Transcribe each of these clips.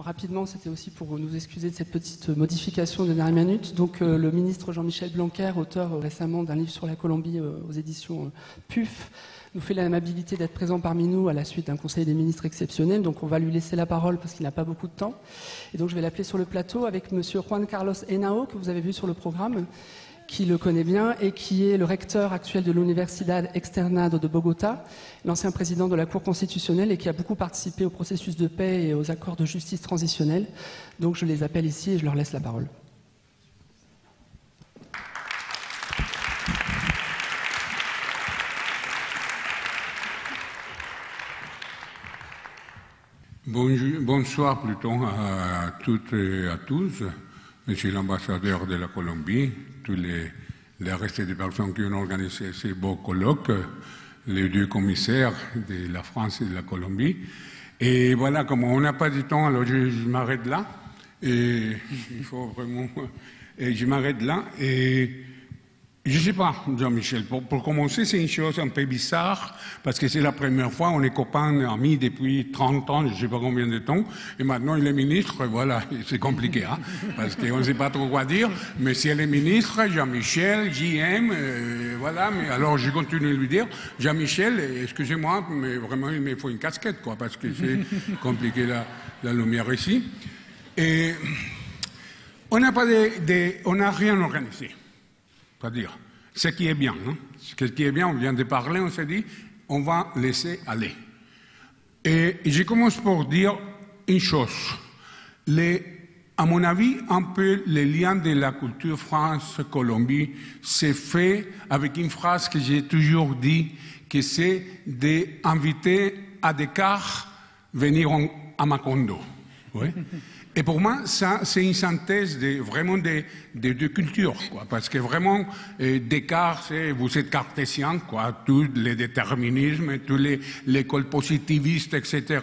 rapidement, c'était aussi pour nous excuser de cette petite modification de dernière minute. Donc, euh, le ministre Jean-Michel Blanquer, auteur euh, récemment d'un livre sur la Colombie euh, aux éditions PUF, nous fait l'amabilité d'être présent parmi nous à la suite d'un conseil des ministres exceptionnel. Donc, on va lui laisser la parole parce qu'il n'a pas beaucoup de temps. Et donc, je vais l'appeler sur le plateau avec Monsieur Juan Carlos Henao, que vous avez vu sur le programme, qui le connaît bien et qui est le recteur actuel de l'Universidad Externado de Bogota, l'ancien président de la Cour constitutionnelle et qui a beaucoup participé au processus de paix et aux accords de justice transitionnelle. Donc je les appelle ici et je leur laisse la parole. Bonsoir plutôt à toutes et à tous, Monsieur l'ambassadeur de la Colombie, tous les, restes des personnes qui ont organisé ces beaux colloques, les deux commissaires de la France et de la Colombie. Et voilà, comme on n'a pas de temps, alors je, m'arrête là. Et il faut vraiment. Et je m'arrête là. Et je ne sais pas, Jean-Michel. Pour, commencer, c'est une chose un peu bizarre, parce que c'est la première fois, on est copains, amis depuis 30 ans, je ne sais pas combien de temps, et maintenant il est ministre, voilà, c'est compliqué, hein, parce qu'on ne sait pas trop quoi dire, mais si elle est ministre, Jean-Michel, JM, euh, voilà, mais alors je continue de lui dire, Jean-Michel, excusez-moi, mais vraiment il me faut une casquette, quoi, parce que c'est compliqué la, la lumière ici. Et on n'a pas de, on n'a rien organisé dire ce qui est bien. Hein. Ce qui est bien, on vient de parler, on s'est dit, on va laisser aller. Et je commence par dire une chose. à mon avis, un peu le lien de la culture France-Colombie s'est fait avec une phrase que j'ai toujours dit, que c'est d'inviter à Descartes venir à Macondo. Oui. Et pour moi, ça, c'est une synthèse de, vraiment des deux cultures, quoi. Parce que vraiment, euh, Descartes, vous êtes cartésien, quoi. Tous les déterminismes, tous les, l'école positiviste, etc.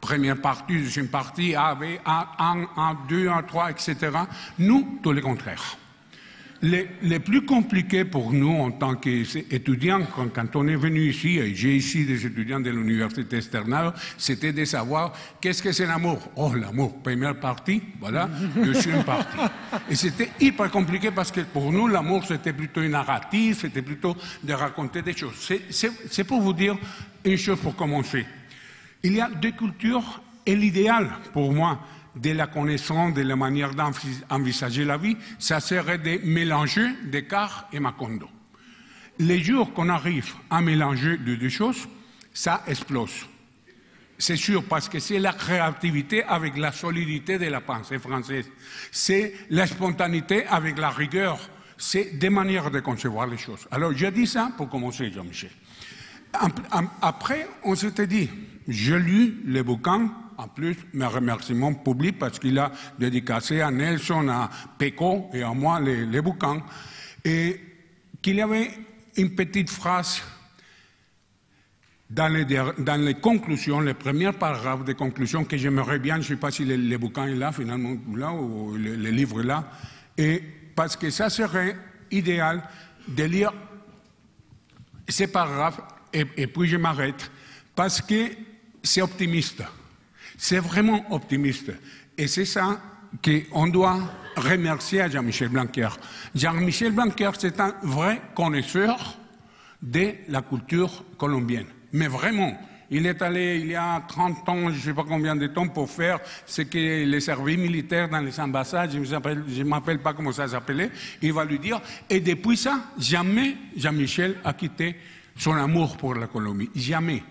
Première partie, deuxième partie, A, B, A, 1, A, 2, A, 3, etc. Nous, tout le contraire. Le, plus compliqué pour nous en tant qu'étudiants, quand, on est venu ici, et j'ai ici des étudiants de l'université externe, c'était de savoir qu'est-ce que c'est l'amour. Oh, l'amour, première partie, voilà, deuxième partie. Et c'était hyper compliqué parce que pour nous, l'amour, c'était plutôt une narrative, c'était plutôt de raconter des choses. C'est pour vous dire une chose pour commencer. Il y a deux cultures et l'idéal pour moi, de la connaissance, de la manière d'envisager la vie, ça serait de mélanger Descartes et Macondo. Les jours qu'on arrive à mélanger les deux choses, ça explose. C'est sûr, parce que c'est la créativité avec la solidité de la pensée française. C'est la spontanéité avec la rigueur. C'est des manières de concevoir les choses. Alors, j'ai dit ça pour commencer, Jean-Michel. Après, on s'était dit, j'ai lu les bouquins en plus, mes remerciements publics parce qu'il a dédicacé à Nelson, à Péco et à moi les, bouquins. Et qu'il y avait une petite phrase dans les, dans les, conclusions, les premiers paragraphes de conclusion que j'aimerais bien, je ne sais pas si le, bouquin est là finalement, là, ou le, livre est là, et parce que ça serait idéal de lire ces paragraphes, et puis je m'arrête, parce que c'est optimiste. C'est vraiment optimiste. Et c'est ça qu'on doit remercier à Jean-Michel Blanquer. Jean-Michel Blanquer, c'est un vrai connaisseur de la culture colombienne. Mais vraiment, il est allé il y a 30 ans, je ne sais pas combien de temps, pour faire ce que les services militaires dans les ambassades, je ne m'appelle pas comment ça s'appelait, il va lui dire. Et depuis ça, jamais Jean-Michel a quitté son amour pour la Colombie. Jamais.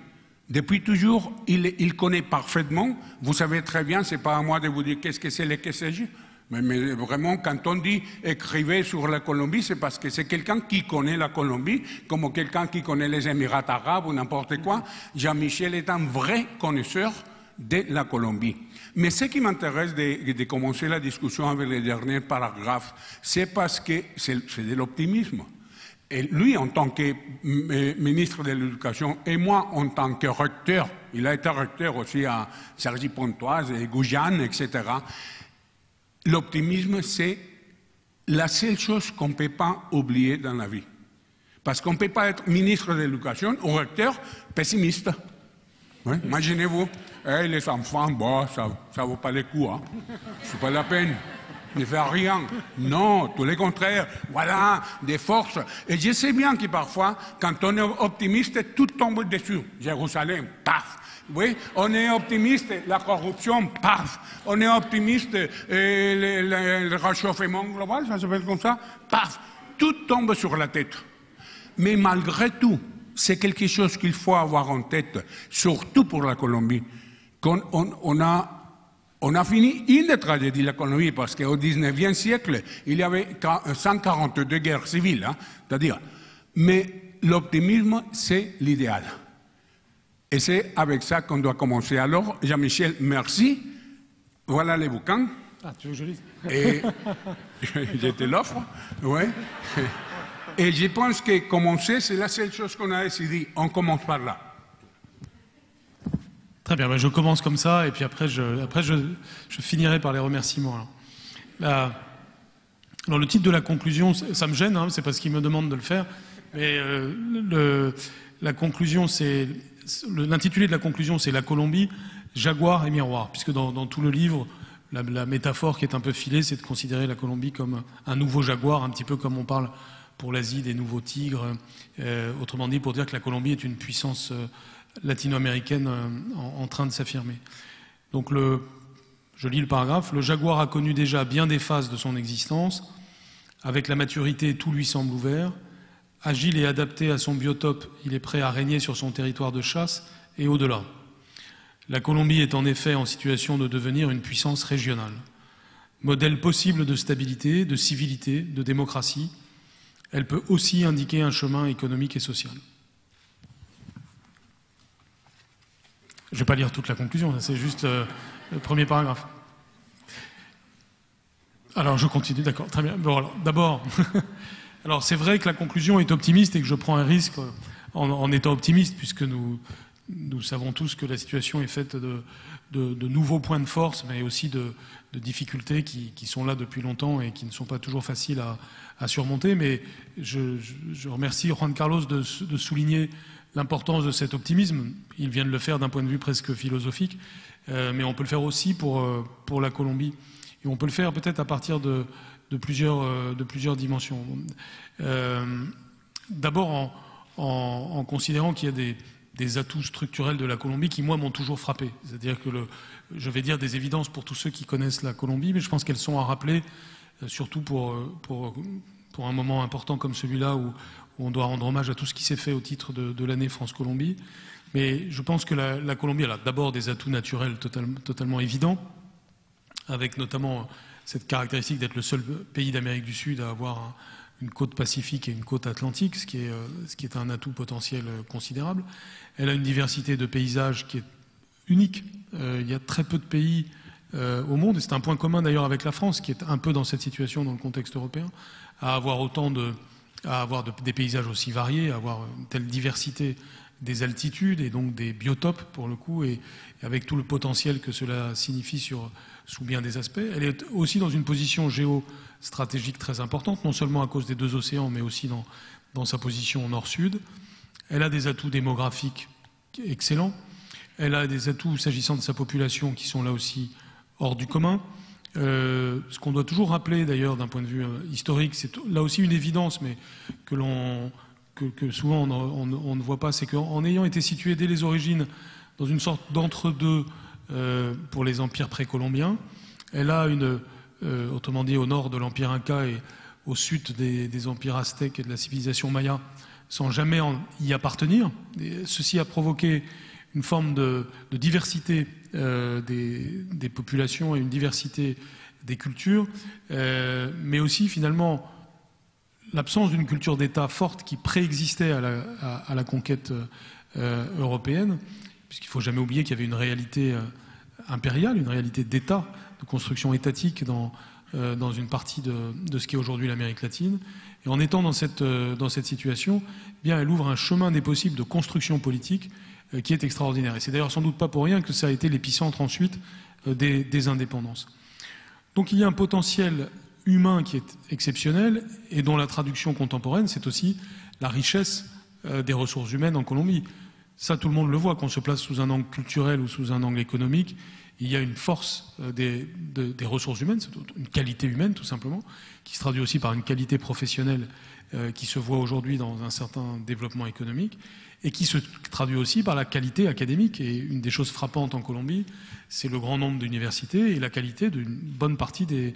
Depuis toujours, il, connaît parfaitement. Vous savez très bien, c'est pas à moi de vous dire qu'est-ce que c'est le QSG. Mais, mais, vraiment, quand on dit écrivez sur la Colombie, c'est parce que c'est quelqu'un qui connaît la Colombie, comme quelqu'un qui connaît les Émirats arabes ou n'importe quoi. Jean-Michel est un vrai connaisseur de la Colombie. Mais ce qui m'intéresse de, de, commencer la discussion avec les derniers paragraphes, c'est parce que c'est de l'optimisme. Et lui, en tant que ministre de l'Éducation, et moi, en tant que recteur, il a été recteur aussi à Sergi Pontoise et Guyane, etc. L'optimisme, c'est la seule chose qu'on ne peut pas oublier dans la vie. Parce qu'on ne peut pas être ministre de l'Éducation ou recteur pessimiste. Imaginez-vous. Eh, les enfants, bon, ça ne vaut pas le coup. Hein. C'est pas la peine ne faire rien. Non, tout le contraire. Voilà, des forces. Et je sais bien que parfois, quand on est optimiste, tout tombe dessus. Jérusalem, paf. Oui, on est optimiste, la corruption, paf. On est optimiste, le, réchauffement global, ça s'appelle comme ça, paf. Tout tombe sur la tête. Mais malgré tout, c'est quelque chose qu'il faut avoir en tête, surtout pour la Colombie, qu'on on a on a fini une tragédie de l'économie parce qu'au XIXe siècle, il y avait 142 guerres civiles, hein, c'est-à-dire. Mais l'optimisme, c'est l'idéal. Et c'est avec ça qu'on doit commencer. Alors, Jean-Michel, merci. Voilà les bouquins. Ah, tu veux que je lise? Et je te l'offre, ouais. Et je pense que commencer, c'est la seule chose qu'on a décidé. On commence par là. Très bien, bah, je commence comme ça et puis après je, finirai par les remerciements. Alors. le titre de la conclusion, ça me gêne, hein, c'est parce qu'il me demande de le faire, mais euh, la conclusion, l'intitulé de la conclusion, c'est la Colombie, jaguar et miroir, puisque dans, tout le livre, la, métaphore qui est un peu filée, c'est de considérer la Colombie comme un nouveau jaguar, un petit peu comme on parle pour l'Asie des nouveaux tigres, euh, autrement dit pour dire que la Colombie est une puissance euh, latino-américaine euh, en, train de s'affirmer. Donc le, je lis le paragraphe, le jaguar a connu déjà bien des phases de son existence, avec la maturité tout lui semble ouvert, agile et adapté à son biotope, il est prêt à régner sur son territoire de chasse et au-delà. La Colombie est en effet en situation de devenir une puissance régionale, modèle possible de stabilité, de civilité, de démocratie. Elle peut aussi indiquer un chemin économique et social. Je ne vais pas lire toute la conclusion, c'est juste le, premier paragraphe. Alors je continue, d'accord, très bien. D'abord, alors c'est vrai que la conclusion est optimiste et que je prends un risque en, étant optimiste, puisque nous, nous savons tous que la situation est faite de, nouveaux points de force, mais aussi de, difficultés qui, sont là depuis longtemps et qui ne sont pas toujours faciles à, surmonter. Mais je, remercie Juan Carlos de souligner l'importance de cet optimisme. Il vient de le faire d'un point de vue presque philosophique, euh, mais on peut le faire aussi pour, euh, pour la Colombie. Et on peut le faire peut-être à partir de, de, plusieurs, euh, de plusieurs dimensions. D'abord en, en, considérant qu'il y a des, des, atouts structurels de la Colombie qui, moi, m'ont toujours frappé. C'est-à-dire que le, je vais dire des évidences pour tous ceux qui connaissent la Colombie, mais je pense qu'elles sont à rappeler, surtout pour, pour, pour un moment important comme celui-là où, on doit rendre hommage à tout ce qui s'est fait au titre de, l'année France-Colombie. Mais je pense que la, Colombie a d'abord des atouts naturels totalement évidents, avec notamment cette caractéristique d'être le seul pays d'Amérique du Sud à avoir une côte pacifique et une côte atlantique, ce qui est, euh, un atout potentiel euh, considérable. Elle a une diversité de paysages qui est unique. Euh, il y a très peu de pays au monde, et c'est un point commun d'ailleurs avec la France, qui est un peu dans cette situation dans le contexte européen, à avoir autant de, à avoir des paysages aussi variés, à avoir une telle diversité des altitudes et donc des biotopes pour le coup, et, avec tout le potentiel que cela signifie sur, sous bien des aspects. Elle est aussi dans une position géostratégique très importante, non seulement à cause des deux océans, mais aussi dans, dans sa position nord-sud. Elle a des atouts démographiques excellents. Elle a des atouts s'agissant de sa population qui sont là aussi hors du commun. Euh, ce qu'on doit toujours rappeler d'ailleurs d'un point de vue euh, historique, c'est là aussi une évidence, mais que, souvent on, ne voit pas, c'est qu'en ayant été situé dès les origines dans une sorte d'entre-deux euh, pour les empires précolombiens, elle a une, autrement dit au nord de l'empire Inca et au sud des, empires aztèques et de la civilisation maya, sans jamais y appartenir. ceci a provoqué une forme de diversité euh, des, populations et une diversité des cultures, euh, mais aussi finalement l'absence d'une culture d'État forte qui préexistait à la, conquête euh, européenne, puisqu'il ne faut jamais oublier qu'il y avait une réalité impériale, une réalité d'État, de construction étatique dans, dans une partie de, de ce qui est aujourd'hui l'Amérique latine. En étant dans cette, cette situation, eh bien, elle ouvre un chemin des possibles de construction politique euh, qui est extraordinaire. Et c'est d'ailleurs sans doute pas pour rien que ça a été l'épicentre ensuite euh, des, indépendances. Donc il y a un potentiel humain qui est exceptionnel et dont la traduction contemporaine, c'est aussi la richesse euh, des ressources humaines en Colombie. Ça, tout le monde le voit, qu'on se place sous un angle culturel ou sous un angle économique, il y a une force des, des ressources humaines, une qualité humaine tout simplement, qui se traduit aussi par une qualité professionnelle qui se voit aujourd'hui dans un certain développement économique et qui se traduit aussi par la qualité académique. Et une des choses frappantes en Colombie, c'est le grand nombre d'universités et la qualité d'une bonne partie des,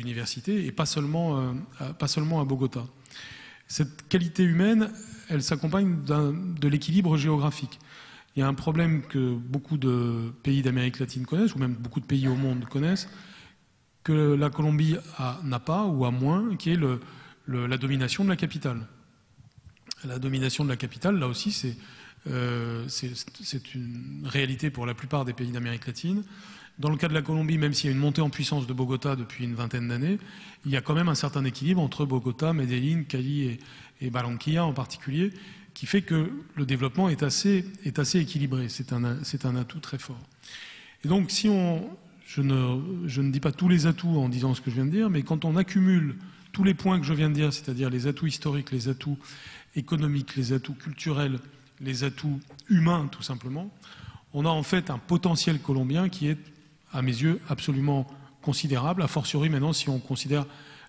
universités, et euh, pas seulement à Bogota. Cette qualité humaine, elle s'accompagne de l'équilibre géographique. Il y a un problème que beaucoup de pays d'Amérique latine connaissent, ou même beaucoup de pays au monde connaissent, que la Colombie n'a pas ou a moins, qui est la domination de la capitale la domination de la capitale, là aussi, euh, c'est une réalité pour la plupart des pays d'Amérique latine. Dans le cas de la Colombie, même s'il y a une montée en puissance de Bogota depuis une vingtaine d'années, il y a quand même un certain équilibre entre Bogota, Medellín, Cali et, Barranquilla en particulier, qui fait que le développement est assez, est assez équilibré. C'est un, un, atout très fort. Et donc, si on, je ne, je ne dis pas tous les atouts en disant ce que je viens de dire, mais quand on accumule tous les points que je viens de dire, c'est-à-dire les atouts historiques, les atouts économiques, les atouts culturels, les atouts humains tout simplement, on a en fait un potentiel colombien qui est, à mes yeux, absolument considérable, a fortiori maintenant si on considère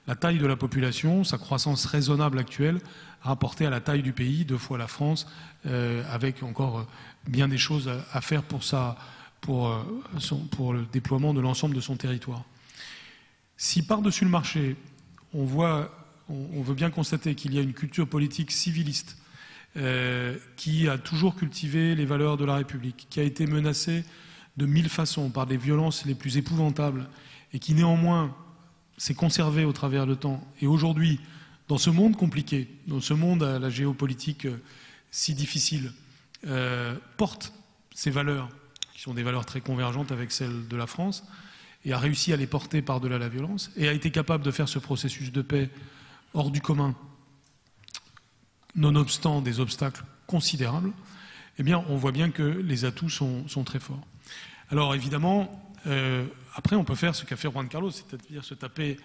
la taille de la population, sa croissance raisonnable actuelle, rapportée à la taille du pays, deux fois la France, euh, avec encore euh, bien des choses à, faire euh, pour le déploiement de l'ensemble de son territoire. Si par-dessus le marché, on voit on, veut bien constater qu'il y a une culture politique civiliste qui a toujours cultivé les valeurs de la République, qui a été menacée de mille façons par des violences les plus épouvantables et qui néanmoins s'est conservée au travers du temps. Et aujourd'hui, dans ce monde compliqué, dans ce monde à la géopolitique euh, si difficile, euh, porte ces valeurs, qui sont des valeurs très convergentes avec celles de la France, et a réussi à les porter par-delà la violence, et a été capable de faire ce processus de paix hors du commun, nonobstant des obstacles considérables, eh bien, on voit bien que les atouts sont, très forts. Alors, évidemment, euh, après, on peut faire ce qu'a fait Juan Carlos, c'est-à-dire se taper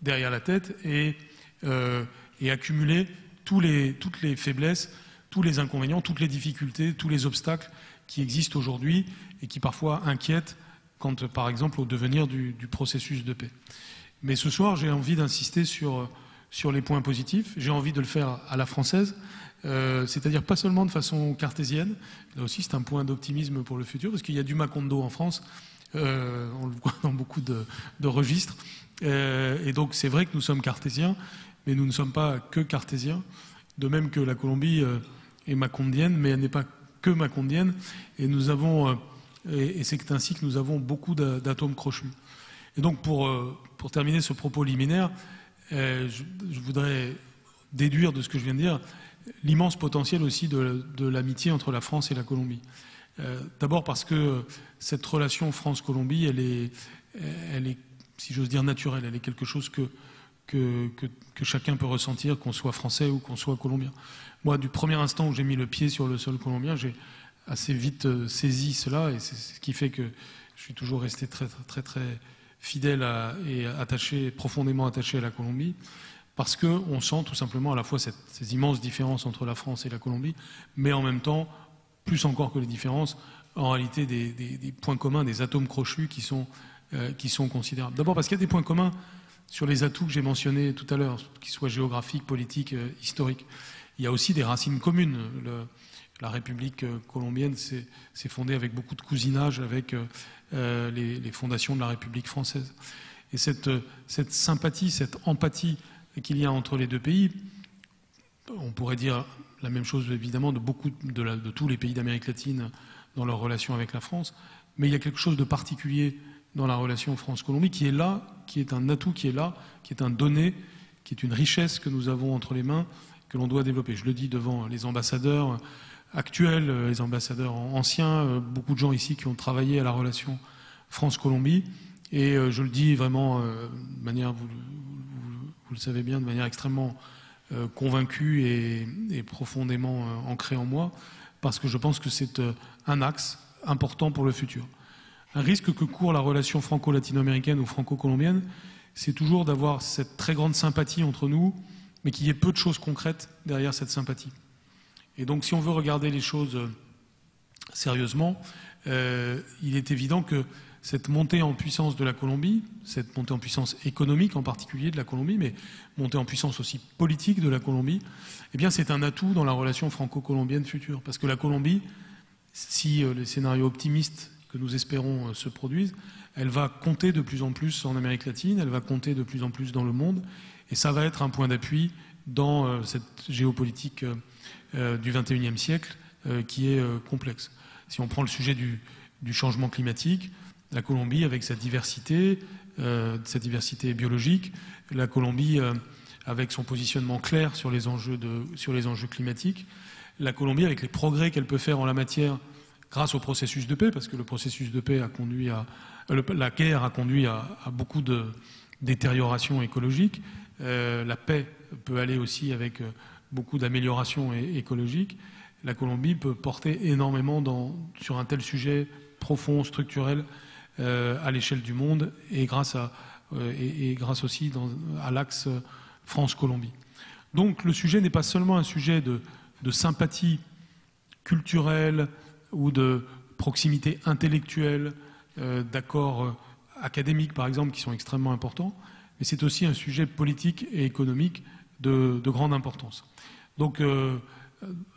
derrière la tête et, euh, accumuler tous les, toutes les faiblesses, tous les inconvénients, toutes les difficultés, tous les obstacles qui existent aujourd'hui et qui parfois inquiètent quant, par exemple, au devenir du processus de paix. Mais ce soir, j'ai envie d'insister sur les points positifs. J'ai envie de le faire à la française, euh, c'est-à-dire pas seulement de façon cartésienne. Là aussi, c'est un point d'optimisme pour le futur, parce qu'il y a du Macondo en France. Euh, on le voit dans beaucoup de, registres. Et donc, c'est vrai que nous sommes cartésiens, mais nous ne sommes pas que cartésiens. De même que la Colombie est macondienne, mais elle n'est pas que macondienne. Et nous avons, et, c'est ainsi que nous avons beaucoup d'atomes crochus. Et donc, pour, pour terminer ce propos liminaire, euh, je, voudrais déduire de ce que je viens de dire l'immense potentiel aussi de, l'amitié entre la France et la Colombie. Euh, d'abord parce que cette relation France-Colombie, elle est, elle est, si j'ose dire, naturelle. Elle est quelque chose que, que, chacun peut ressentir, qu'on soit français ou qu'on soit colombien. Moi, du premier instant où j'ai mis le pied sur le sol colombien, j'ai assez vite euh, saisi cela, et c'est ce qui fait que je suis toujours resté très, très, très fidèle et attaché, profondément attaché à la Colombie, parce qu'on sent tout simplement à la fois ces immenses différences entre la France et la Colombie, mais en même temps, plus encore que les différences, en réalité des, points communs, des atomes crochus euh, qui sont considérables. D'abord parce qu'il y a des points communs sur les atouts que j'ai mentionnés tout à l'heure, qu'ils soient géographiques, politiques, euh, historiques. Il y a aussi des racines communes. la République euh, colombienne s'est fondée avec beaucoup de cousinage avec euh, les, fondations de la République française. Et cette, sympathie, cette empathie qu'il y a entre les deux pays, on pourrait dire la même chose évidemment de beaucoup de tous les pays d'Amérique latine dans leur relation avec la France, mais il y a quelque chose de particulier dans la relation France-Colombie qui est là, qui est un atout qui est là, qui est un donné, qui est une richesse que nous avons entre les mains, que l'on doit développer. Je le dis devant les ambassadeurs, actuels, euh, les ambassadeurs anciens, euh, beaucoup de gens ici qui ont travaillé à la relation France-Colombie. Et euh, je le dis vraiment de manière, vous, le savez bien, de manière extrêmement convaincue et, profondément ancrée en moi, parce que je pense que c'est un axe important pour le futur. Un risque que court la relation franco-latino-américaine ou franco-colombienne, c'est toujours d'avoir cette très grande sympathie entre nous, mais qu'il y ait peu de choses concrètes derrière cette sympathie. Et donc, si on veut regarder les choses euh, sérieusement, euh, il est évident que cette montée en puissance de la Colombie, cette montée en puissance économique en particulier de la Colombie, mais montée en puissance aussi politique de la Colombie, eh bien c'est un atout dans la relation franco-colombienne future. Parce que la Colombie, si les scénarios optimistes que nous espérons se produisent, elle va compter de plus en plus en Amérique latine, elle va compter de plus en plus dans le monde, et ça va être un point d'appui dans euh, cette géopolitique euh, euh, du XXIe siècle qui est complexe. Si on prend le sujet du, changement climatique, la Colombie, avec sa diversité, sa diversité biologique, la Colombie, avec son positionnement clair sur les, enjeux sur les enjeux climatiques, la Colombie, avec les progrès qu'elle peut faire en la matière grâce au processus de paix, parce que le processus de paix a conduit à, la guerre a conduit à, beaucoup de détérioration écologique. Euh, la paix peut aller aussi avec euh, beaucoup d'améliorations écologiques. La Colombie peut porter énormément sur un tel sujet profond, structurel, euh, à l'échelle du monde et grâce, grâce aussi à l'axe France-Colombie. Donc le sujet n'est pas seulement un sujet de sympathie culturelle ou de proximité intellectuelle euh, d'accords euh, académiques, par exemple, qui sont extrêmement importants, mais c'est aussi un sujet politique et économique de, grande importance. Donc, euh,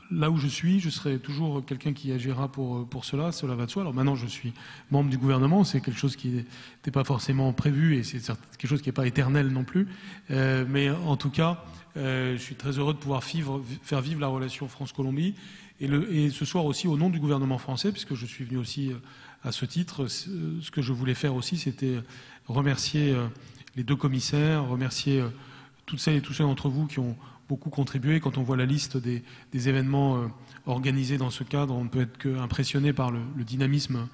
là où je suis, je serai toujours quelqu'un qui agira pour, pour cela, cela va de soi. Alors maintenant, je suis membre du gouvernement, c'est quelque chose qui n'était pas forcément prévu et c'est quelque chose qui n'est pas éternel non plus. mais en tout cas, je suis très heureux de pouvoir faire vivre la relation France-Colombie et, ce soir aussi au nom du gouvernement français, puisque je suis venu aussi à ce titre, ce que je voulais faire aussi, c'était remercier euh, les deux commissaires, remercier euh, toutes celles et tous ceux d'entre vous qui ont beaucoup contribué. Quand on voit la liste des, événements euh, organisés dans ce cadre, on ne peut être qu'impressionné par le, dynamisme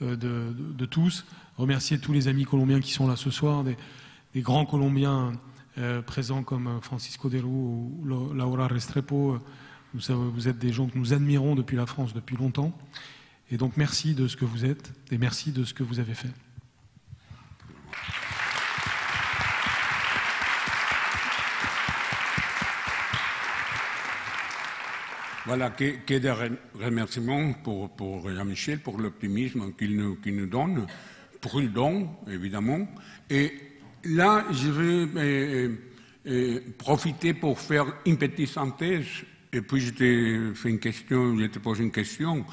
de, tous. Remercier tous les amis colombiens qui sont là ce soir, des, grands Colombiens présents comme Francisco de Roux ou Laura Restrepo. Vous, êtes des gens que nous admirons depuis la France depuis longtemps. Et donc merci de ce que vous êtes et merci de ce que vous avez fait. Voilà, que, de remerciements pour, Jean-Michel, pour l'optimisme qu'il nous, nous, donne, prudent, évidemment. Et là, je vais euh, euh, profiter pour faire une petite synthèse, et puis je te fais une question, je te pose une question.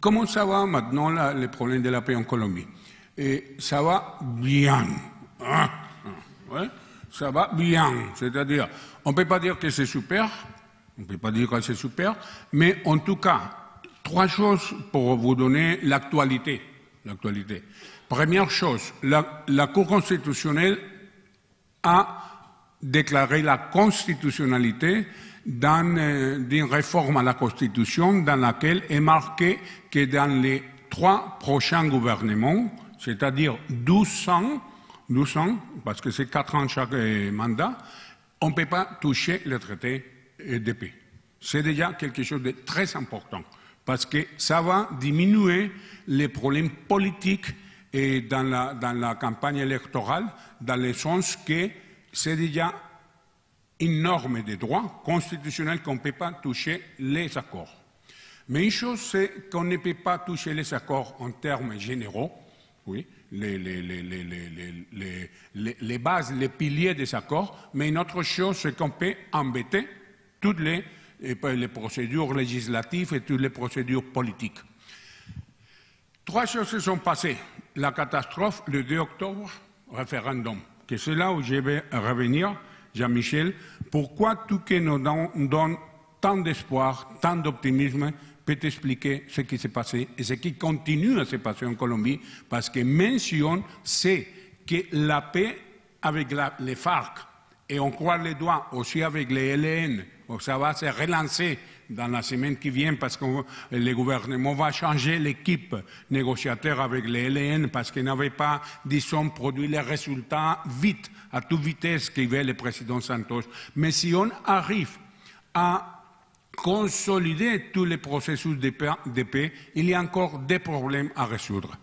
Comment ça va maintenant le problème de la paix en Colombie? Et Ça va bien. Hein? Ouais, ça va bien. C'est-à-dire, on ne peut pas dire que c'est super, on ne peut pas dire que c'est super, mais en tout cas, trois choses pour vous donner l'actualité. L'actualité. Première chose, la, Cour constitutionnelle a déclaré la constitutionnalité d'une réforme à la Constitution dans laquelle est marqué que dans les trois prochains gouvernements, c'est-à-dire 12 ans, 12 ans, parce que c'est 4 ans chaque euh, mandat, on ne peut pas toucher le traité euh, de paix. C'est déjà quelque chose de très important, parce que ça va diminuer les problèmes politiques dans la campagne électorale, dans le sens que c'est déjà une norme de droit constitutionnel qu'on ne peut pas toucher les accords. Mais une chose, c'est qu'on ne peut pas toucher les accords en termes généraux, oui, les, bases, les piliers des accords, mais une autre chose, c'est qu'on peut embêter toutes les, les procédures législatives et toutes les procédures politiques. Trois choses se sont passées. La catastrophe, le 2 octobre, référendum, que c'est là où je vais revenir Jean-Michel, pourquoi tout ce qui nous donne tant d'espoir, tant d'optimisme, peut expliquer ce qui s'est passé et ce qui continue à se passer en Colombie, parce que même si on sait que la paix avec les FARC, et on croit les doigts aussi avec les LN, ça va se relancer dans la semaine qui vient parce que le gouvernement va changer l'équipe négociateur avec les LN parce qu'ils n'avaient pas, disons, produit les résultats vite, à toute vitesse qu'il veut le président Santos. Mais si on arrive à consolider tous les processus de paix, il y a encore des problèmes à résoudre.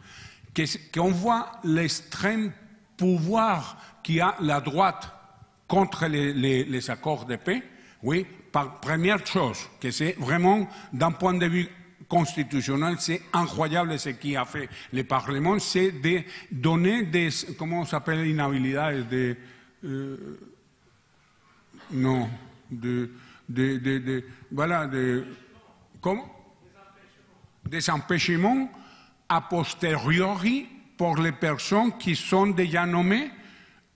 Qu'on voit l'extrême pouvoir qui a la droite contre les, les accords de paix, oui, par première chose, que c'est vraiment d'un point de vue constitutionnel, c'est incroyable ce qui a fait le Parlement, c'est de donner des, comment s'appelle, inhabilidades, de, euh, non, de, de, de, voilà, de, Des empêchements a posteriori pour les personnes qui sont déjà nommées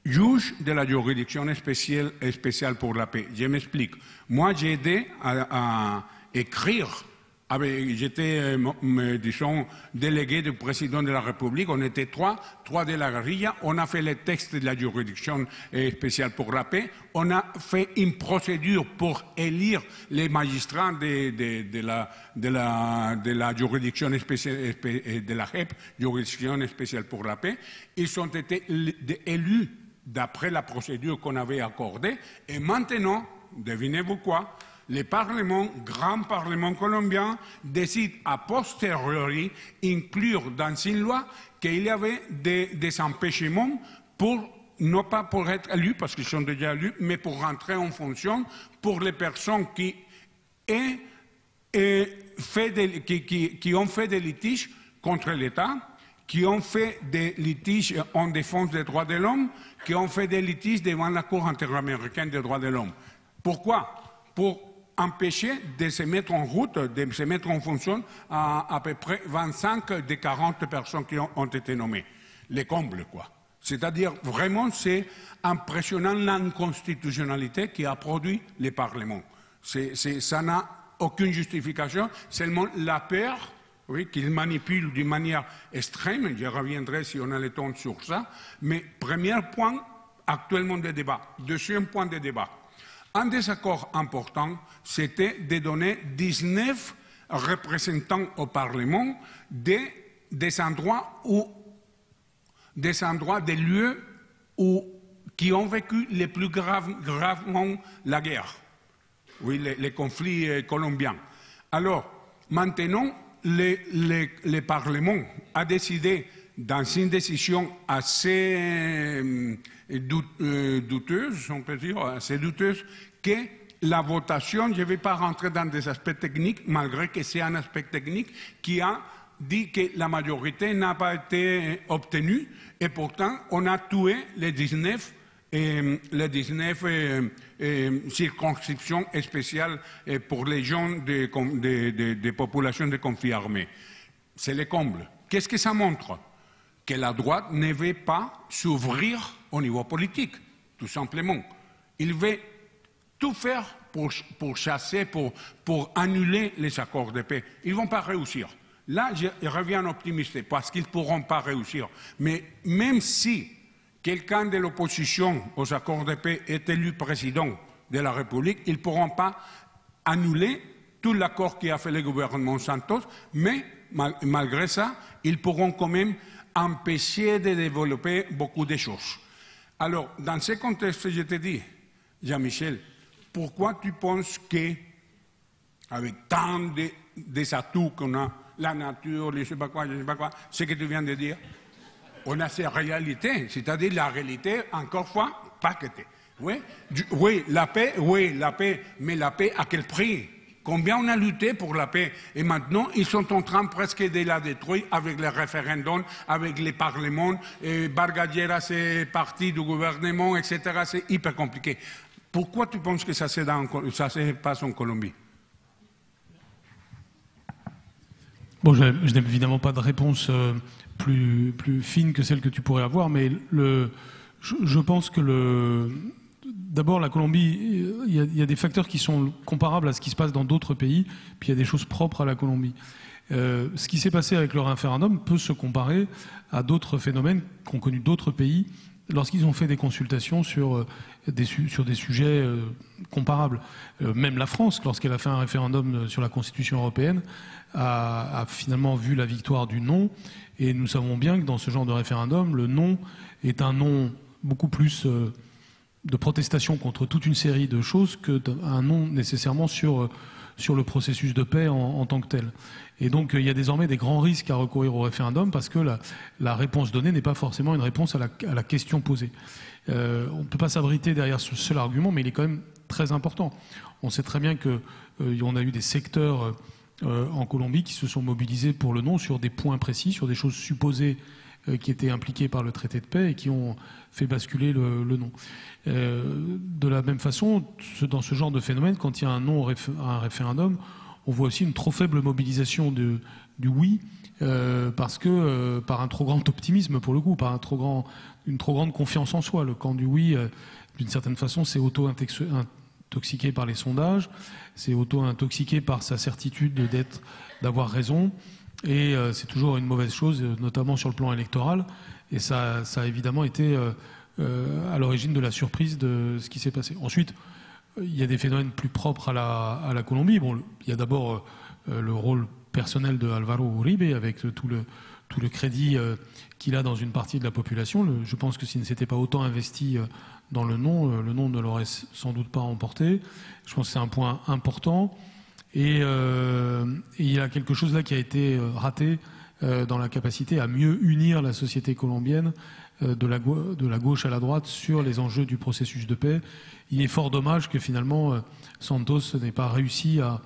juges de la juridiction spéciale, pour la paix. Je m'explique. Moi, j'ai aidé à, écrire J'étais, euh, disons, délégué du président de la République. On était trois, trois de la guérilla. On a fait le texte de la juridiction spéciale pour la paix. On a fait une procédure pour élire les magistrats de, la, juridiction spéciale, de la JEP, juridiction spéciale pour la paix. Ils ont été élus d'après la procédure qu'on avait accordée. Et maintenant, devinez-vous quoi? Le Parlement, grand Parlement colombien, décide a posteriori inclure dans une loi qu'il y avait des, empêchements pour non pas pour être élus, parce qu'ils sont déjà élus, mais pour rentrer en fonction pour les personnes qui, ont fait des litiges contre l'État, qui ont fait des litiges en défense des droits de l'homme, qui ont fait des litiges devant la Cour interaméricaine des droits de l'homme. Pourquoi? Pour empêcher de se mettre en route, de se mettre en fonction à à peu près 25 des 40 personnes qui ont, été nommées. Les combles, quoi. C'est-à-dire, vraiment, c'est impressionnant l'inconstitutionnalité qui a produit le Parlement. ça n'a aucune justification, seulement la peur oui, qu'il manipule d'une manière extrême. Je reviendrai si on a le temps sur ça. Mais premier point actuellement de débat. Deuxième point de débat un désaccord important, c'était de donner 19 représentants au Parlement des, des endroits où des endroits, des lieux où, qui ont vécu le plus gravement la guerre, oui, les, conflits euh, colombiens. Alors, maintenant, le Parlement a décidé dans une décision assez euh, euh, douteuse, on peut assez douteuse, que la votation, je ne vais pas rentrer dans des aspects techniques, malgré que c'est un aspect technique, qui a dit que la majorité n'a pas été obtenue, et pourtant on a tué les 19, euh, les 19 circonscriptions spéciales pour les gens des de, populations de conflits armés. C'est le comble. Qu'est-ce que ça montre? Que la droite ne veut pas s'ouvrir au niveau politique, tout simplement. Il veut tout faire pour, chasser, pour, pour, annuler les accords de paix. Ils ne vont pas réussir. Là, je reviens optimiste parce qu'ils ne pourront pas réussir. Mais même si quelqu'un de l'opposition aux accords de paix est élu président de la République, ils ne pourront pas annuler tout l'accord qui a fait le gouvernement Santos, mais malgré ça, ils pourront quand même empêcher de développer beaucoup de choses. Alors, dans ce contexte, je te dis, Jean-Michel, pourquoi tu penses que, avec tant de, atouts qu'on a, la nature, je ne sais pas quoi, je ne sais pas quoi, ce que tu viens de dire, on a ces réalités, c'est-à-dire la réalité, encore fois, paquetée. Oui, oui, la paix, oui, la paix, mais la paix à quel prix? Combien on a lutté pour la paix? Et maintenant ils sont en train presque de la détruire avec les référendums, avec les parlements. Et Bargadiera, c'est parti du gouvernement, etc. C'est hyper compliqué. Pourquoi tu penses que ça se, passe en Colombie? Bon, je, n'ai évidemment pas de réponse euh, plus, plus fine que celle que tu pourrais avoir, mais le, je pense que le, D'abord, la Colombie, il y, a, des facteurs qui sont comparables à ce qui se passe dans d'autres pays, puis il y a des choses propres à la Colombie. Euh, ce qui s'est passé avec le référendum peut se comparer à d'autres phénomènes qu'ont connus d'autres pays lorsqu'ils ont fait des consultations sur, euh, des, sujets euh, comparables. même la France, lorsqu'elle a fait un référendum sur la Constitution européenne, a, finalement vu la victoire du non. Et nous savons bien que dans ce genre de référendum, le non est un non beaucoup plus de protestation contre toute une série de choses qu'un non nécessairement sur, sur le processus de paix en, tant que tel. Et donc il y a désormais des grands risques à recourir au référendum parce que la, réponse donnée n'est pas forcément une réponse à la, à la question posée. Euh, on ne peut pas s'abriter derrière ce seul argument, mais il est quand même très important. On sait très bien qu'on euh, a eu des secteurs euh, en Colombie qui se sont mobilisés pour le non sur des points précis, sur des choses supposées qui étaient impliquées par le traité de paix et qui ont fait basculer le, non. de la même façon, dans ce genre de phénomène, quand il y a un non à un référendum, on voit aussi une trop faible mobilisation du oui, parce que par un trop grand optimisme pour le coup, par un trop grand, une trop grande confiance en soi. Le camp du oui, d'une certaine façon, c'est auto-intoxiqué par les sondages, c'est auto-intoxiqué par sa certitude d'avoir raison, et euh, c'est toujours une mauvaise chose, notamment sur le plan électoral. Et ça, ça a évidemment été euh, euh, à l'origine de la surprise de ce qui s'est passé. Ensuite, il y a des phénomènes plus propres à la, à la Colombie. Bon, il y a d'abord le rôle personnel de Alvaro Uribe avec tout le, tout le crédit qu'il a dans une partie de la population. je pense que s'il ne s'était pas autant investi dans le nom, euh, le nom ne l'aurait sans doute pas emporté. Je pense que c'est un point important. Euh, et, il y a quelque chose là qui a été euh, raté dans la capacité à mieux unir la société colombienne de la, gauche à la droite sur les enjeux du processus de paix. Il est fort dommage que finalement Santos n'ait pas réussi à,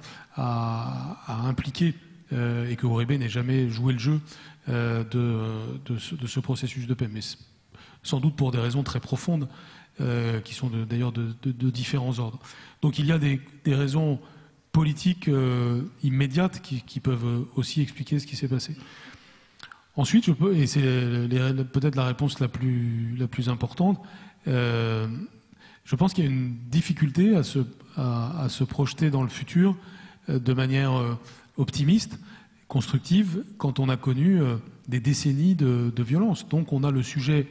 impliquer et que Uribe n'ait jamais joué le jeu de, ce, processus de paix. Mais sans doute pour des raisons très profondes euh, qui sont d'ailleurs de, différents ordres. Donc il y a des, raisons politiques euh, immédiates qui, peuvent aussi expliquer ce qui s'est passé. Ensuite, je peux, et c'est peut-être la réponse la plus, importante, euh, je pense qu'il y a une difficulté à se, projeter dans le futur de manière optimiste, constructive, quand on a connu des décennies de, violence. Donc on a le sujet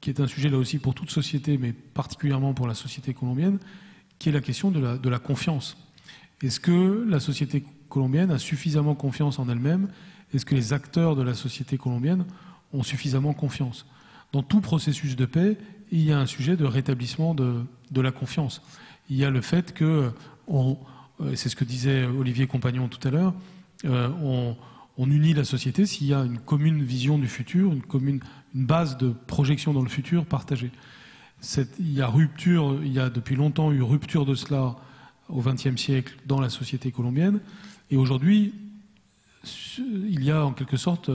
qui est un sujet là aussi pour toute société, mais particulièrement pour la société colombienne, qui est la question de la confiance. Est-ce que la société colombienne a suffisamment confiance en elle-même? Est-ce que les acteurs de la société colombienne ont suffisamment confiance? Dans tout processus de paix, il y a un sujet de rétablissement de, de la confiance. Il y a le fait que, on, c'est ce que disait Olivier Compagnon tout à l'heure, euh, on, on unit la société s'il y a une commune vision du futur, une commune une base de projection dans le futur partagée. il y a rupture, il y a depuis longtemps eu rupture de cela au XXe siècle dans la société colombienne, et aujourd'hui, il y a en quelque sorte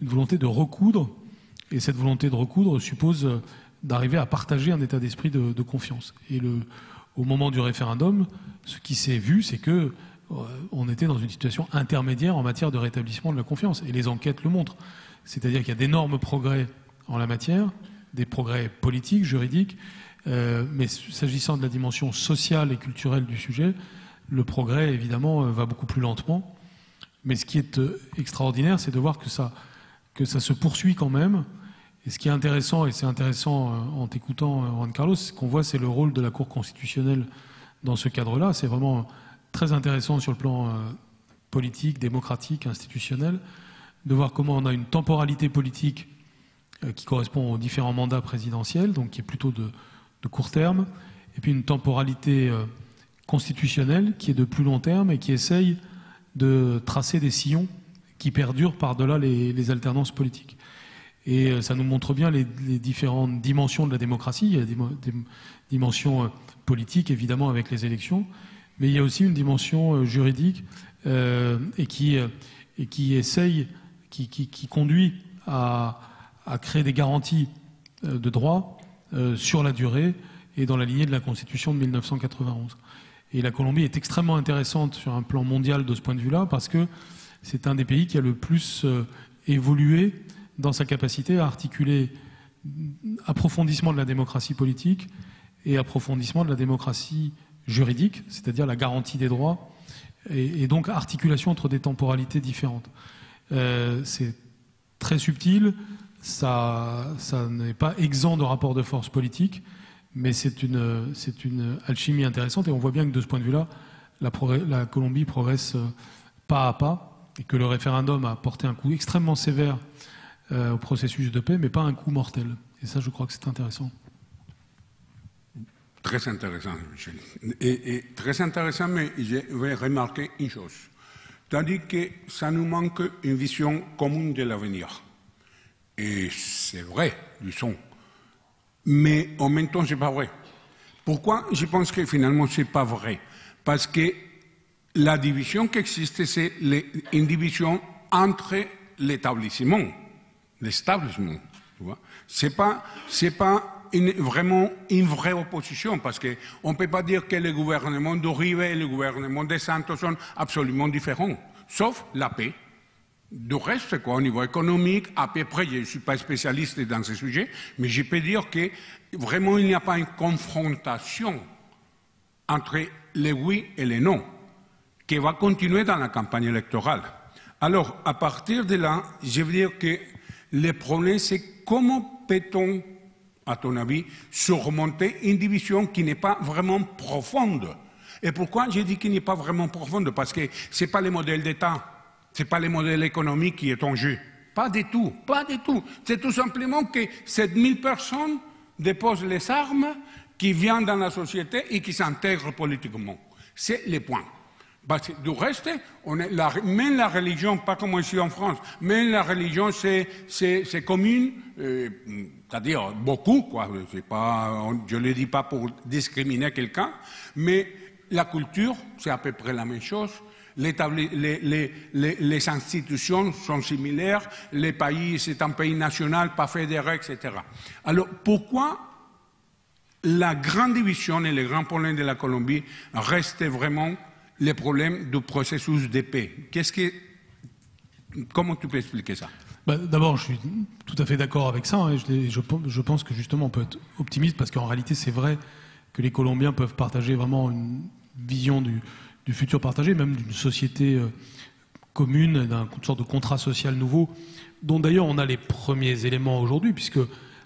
une volonté de recoudre, et cette volonté de recoudre suppose d'arriver à partager un état d'esprit de, confiance. Et au moment du référendum, ce qui s'est vu, c'est que euh, on était dans une situation intermédiaire en matière de rétablissement de la confiance, et les enquêtes le montrent. C'est-à-dire qu'il y a d'énormes progrès en la matière, des progrès politiques, juridiques, euh, mais s'agissant de la dimension sociale et culturelle du sujet, le progrès, évidemment, euh, va beaucoup plus lentement. Mais ce qui est euh, extraordinaire, c'est de voir que ça, que ça se poursuit quand même. Et ce qui est intéressant, et c'est intéressant en t'écoutant, Juan Carlos, ce qu'on voit, c'est le rôle de la Cour constitutionnelle dans ce cadre-là. C'est vraiment très intéressant sur le plan politique, démocratique, institutionnel de voir comment on a une temporalité politique qui correspond aux différents mandats présidentiels, donc qui est plutôt de, court terme, et puis une temporalité euh, constitutionnelle qui est de plus long terme et qui essaye de tracer des sillons qui perdurent par-delà les, alternances politiques. Et euh, ça nous montre bien les, différentes dimensions de la démocratie. Il y a des, dimensions politiques, évidemment, avec les élections, mais il y a aussi une dimension juridique et, qui, et qui essaye qui, conduit à, créer des garanties euh, de droit euh, sur la durée et dans la lignée de la Constitution de 1991. Et la Colombie est extrêmement intéressante sur un plan mondial de ce point de vue-là parce que c'est un des pays qui a le plus euh, évolué dans sa capacité à articuler approfondissement de la démocratie politique et approfondissement de la démocratie juridique, c'est-à-dire la garantie des droits, et, et donc articulation entre des temporalités différentes. Euh, c'est très subtil, ça, n'est pas exempt de rapport de force politique, mais c'est une, alchimie intéressante et on voit bien que de ce point de vue-là, la, la, Colombie progresse euh, pas à pas et que le référendum a porté un coup extrêmement sévère euh, au processus de paix, mais pas un coup mortel. Et ça, je crois que c'est intéressant. très intéressant, Michel. Et, très intéressant, mais je vais remarquer une chose. C'est-à-dire que ça nous manque une vision commune de l'avenir. Et c'est vrai, du son. Mais en même temps, ce n'est pas vrai. Pourquoi Je pense que finalement, ce n'est pas vrai? Parce que la division qui existe, c'est une division entre l'établissement, l'establishment. Ce n'est pas, pas vraiment une vraie opposition, parce qu'on ne peut pas dire que le gouvernement d'Uribe et le gouvernement de Santos sont absolument différents, sauf la paix. Du reste, quoi, au niveau économique, à peu près, je ne suis pas spécialiste dans ce sujet, mais je peux dire que vraiment il n'y a pas une confrontation entre les oui et les non, qui va continuer dans la campagne électorale. Alors, à partir de là, je veux dire que le problème, c'est comment peut-on, à ton avis, surmonter une division qui n'est pas vraiment profonde. Et pourquoi j'ai dit qu'il n'est pas vraiment profonde? Parce que ce n'est pas le modèle d'État ce n'est pas le modèle économique qui est en jeu. Pas du tout, pas du tout. C'est tout simplement que 7000 personnes déposent les armes qui viennent dans la société et qui s'intègrent politiquement. C'est le point. Du reste, on est même la religion, pas comme ici en France, même la religion, c'est commune, euh, c'est-à-dire beaucoup, je ne le dis pas pour discriminer quelqu'un, mais la culture, c'est à peu près la même chose les, institutions sont similaires, les pays, c'est un pays national, pas fédéré, etc. Alors pourquoi la grande division et les grands problèmes de la Colombie restent vraiment les problèmes du processus de paix? Comment tu peux expliquer ça? Bah, D'abord, je suis tout à fait d'accord avec ça. Hein, je, pense que justement, on peut être optimiste parce qu'en réalité, c'est vrai que les Colombiens peuvent partager vraiment une vision du, du futur partagé, même d'une société euh, commune, d'une sorte de contrat social nouveau, dont d'ailleurs on a les premiers éléments aujourd'hui, puisque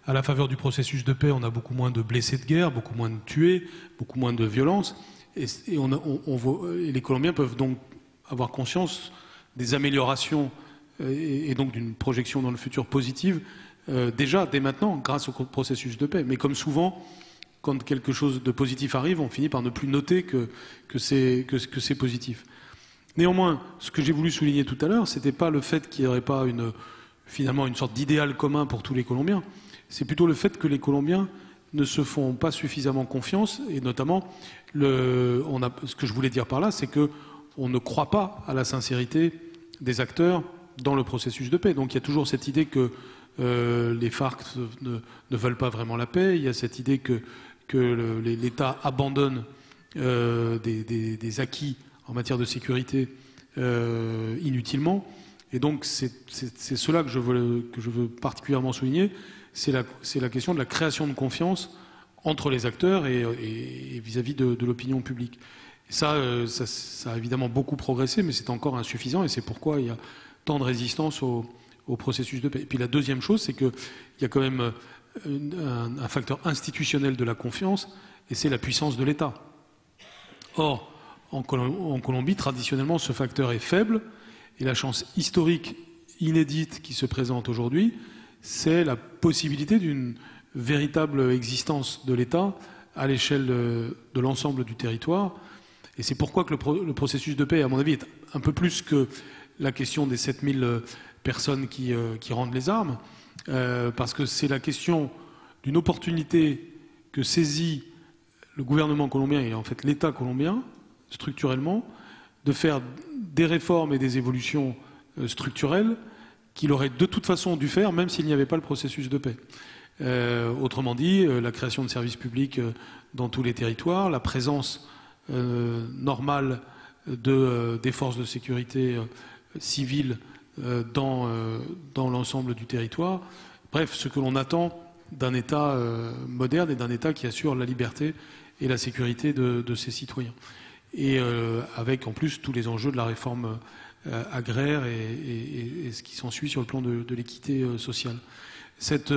à la faveur du processus de paix, on a beaucoup moins de blessés de guerre, beaucoup moins de tués, beaucoup moins de violences, et, les Colombiens peuvent donc avoir conscience des améliorations euh, et, donc d'une projection dans le futur positive euh, déjà dès maintenant grâce au processus de paix. Mais comme souvent, quand quelque chose de positif arrive, on finit par ne plus noter que, c'est positif. Néanmoins, ce que j'ai voulu souligner tout à l'heure, ce n'était pas le fait qu'il n'y aurait pas une, finalement une sorte d'idéal commun pour tous les Colombiens, c'est plutôt le fait que les Colombiens ne se font pas suffisamment confiance, et notamment, ce que je voulais dire par là, c'est que on ne croit pas à la sincérité des acteurs dans le processus de paix. Donc il y a toujours cette idée que euh, les FARC ne, ne, veulent pas vraiment la paix, il y a cette idée que que l'État abandonne euh, des, acquis en matière de sécurité euh, inutilement. Et donc c'est cela que je, veux, particulièrement souligner, c'est la, la, question de la création de confiance entre les acteurs et vis-à-vis de, l'opinion publique. Euh, ça, ça, a évidemment beaucoup progressé, mais c'est encore insuffisant, et c'est pourquoi il y a tant de résistance au, au processus de paix. Et puis la deuxième chose, c'est qu'il y a quand même un, facteur institutionnel de la confiance, et c'est la puissance de l'État. Or, en, Colombie, traditionnellement, ce facteur est faible, et la chance historique inédite qui se présente aujourd'hui, c'est la possibilité d'une véritable existence de l'État à l'échelle de, l'ensemble du territoire. Et c'est pourquoi que le, processus de paix, à mon avis, est un peu plus que la question des 7000 personnes qui euh, rendent les armes. Euh, parce que c'est la question d'une opportunité que saisit le gouvernement colombien et en fait l'État colombien, structurellement, de faire des réformes et des évolutions euh, structurelles qu'il aurait de toute façon dû faire, même s'il n'y avait pas le processus de paix. Euh, autrement dit, la création de services publics dans tous les territoires, la présence normale de, des forces de sécurité civiles dans, euh, dans l'ensemble du territoire. Bref, ce que l'on attend d'un État euh, moderne et d'un État qui assure la liberté et la sécurité de, ses citoyens. Et avec en plus tous les enjeux de la réforme agraire et, ce qui s'ensuit sur le plan de, l'équité sociale. Cette,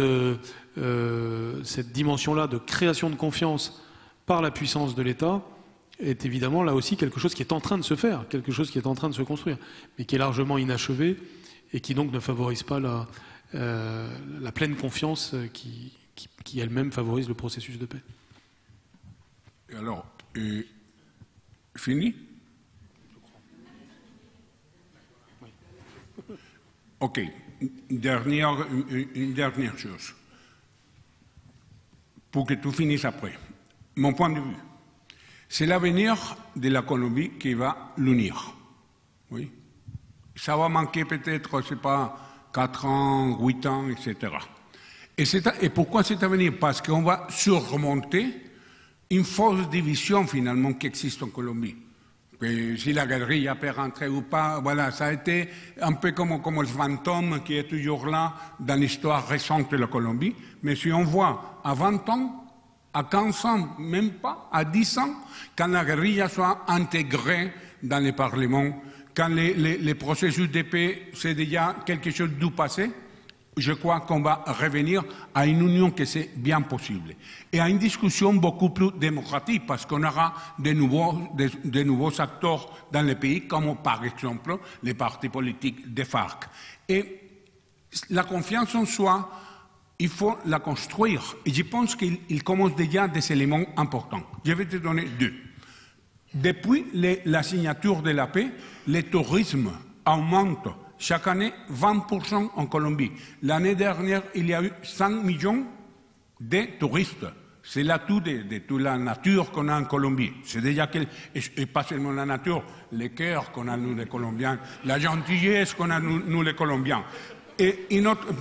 cette dimension-là de création de confiance par la puissance de l'État, est évidemment là aussi quelque chose qui est en train de se faire, quelque chose qui est en train de se construire, mais qui est largement inachevé et qui donc ne favorise pas la, euh, pleine confiance qui, elle-même favorise le processus de paix. Et alors, fini? Ok, une dernière chose, pour que tu finisses après. Mon point de vue, c'est l'avenir de la Colombie qui va l'unir. Oui. Ça va manquer peut-être, je sais pas, 4 ans, 8 ans, etc. Et, pourquoi cet avenir? Parce qu'on va surmonter une fausse division finalement qui existe en Colombie. Si la galerie peut rentrer ou pas, voilà, ça a été un peu comme, comme le fantôme qui est toujours là dans l'histoire récente de la Colombie. Mais si on voit à 20 ans, à 15 ans, même pas, à 10 ans, quand la guérilla soit intégrée dans les parlements, quand les, processus de paix, c'est déjà quelque chose du passé, je crois qu'on va revenir à une union qui c'est bien possible et à une discussion beaucoup plus démocratique parce qu'on aura de nouveaux, de, nouveaux acteurs dans le pays, comme par exemple les partis politiques des FARC. Et la confiance en soi, il faut la construire. Et je pense qu'il commence déjà des éléments importants. Je vais te donner deux. Depuis la signature de la paix, le tourisme augmente chaque année 20% en Colombie. L'année dernière, il y a eu 5 millions de touristes. C'est l'atout de, de, toute la nature qu'on a en Colombie. C'est déjà et pas seulement la nature, les cœurs qu'on a nous les Colombiens, la gentillesse qu'on a nous les Colombiens.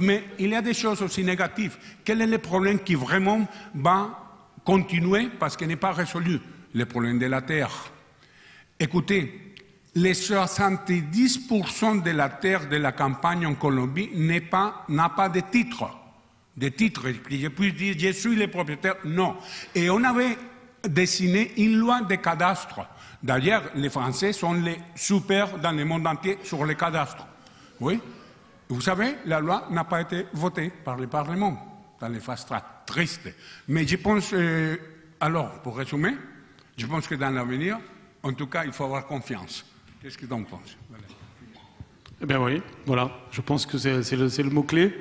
Mais il y a des choses aussi négatives. Quel est le problème qui vraiment va continuer parce qu'il n'est pas résolu? Le problème de la terre. Écoutez, les 70% de la terre de la campagne en Colombie n'a pas, de titre. De titre, je puis dire je suis le propriétaire. Non. Et on avait dessiné une loi de cadastre. D'ailleurs, les Français sont les super dans le monde entier sur les cadastres. Oui? Vous savez, la loi n'a pas été votée par le Parlement dans les phases tristes. Mais je pense, euh, alors, pour résumer, je pense que dans l'avenir, en tout cas, il faut avoir confiance. Qu'est-ce que tu en penses Eh bien oui, voilà. Je pense que c'est le, mot-clé.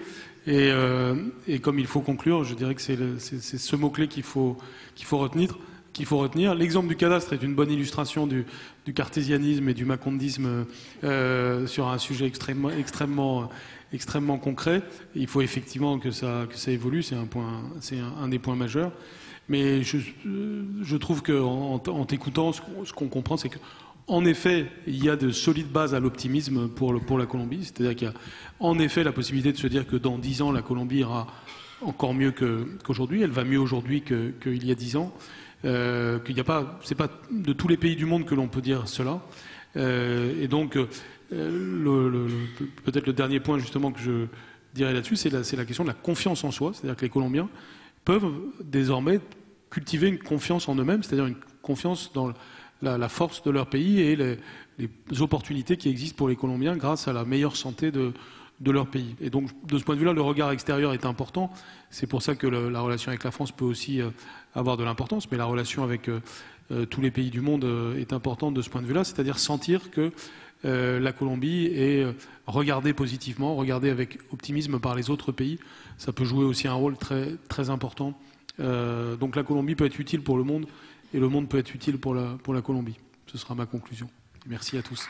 Euh, et, comme il faut conclure, je dirais que c'est ce mot-clé qu'il faut, qu'il faut retenir qu'il faut retenir. L'exemple du cadastre est une bonne illustration du, cartésianisme et du macondisme euh, sur un sujet extrêmement, extrêmement, extrêmement concret. Il faut effectivement que ça, que ça évolue, c'est un, point, c'est un, des points majeurs. Mais je, je trouve qu'en en, t'écoutant, ce qu'on comprend, c'est qu'en effet, il y a de solides bases à l'optimisme pour, pour la Colombie. C'est-à-dire qu'il y a en effet la possibilité de se dire que dans dix ans, la Colombie ira encore mieux qu'aujourd'hui. Elle va mieux aujourd'hui qu'il y a dix ans. Euh, qu'il n'y a pas, c'est pas de tous les pays du monde que l'on peut dire cela. Euh, et donc, euh, peut-être le dernier point justement que je dirais là-dessus, c'est la, la, question de la confiance en soi. C'est-à-dire que les Colombiens peuvent désormais cultiver une confiance en eux-mêmes, c'est-à-dire une confiance dans la, force de leur pays et les, les, opportunités qui existent pour les Colombiens grâce à la meilleure santé de, de leur pays. Et donc, de ce point de vue-là, le regard extérieur est important. C'est pour ça que la relation avec la France peut aussi euh, avoir de l'importance, mais la relation avec euh, euh, tous les pays du monde est importante de ce point de vue-là, c'est-à-dire sentir que la Colombie est regardée positivement, regardée avec optimisme par les autres pays. Ça peut jouer aussi un rôle très, très important. donc la Colombie peut être utile pour le monde et le monde peut être utile pour la, pour la Colombie. Ce sera ma conclusion. Merci à tous.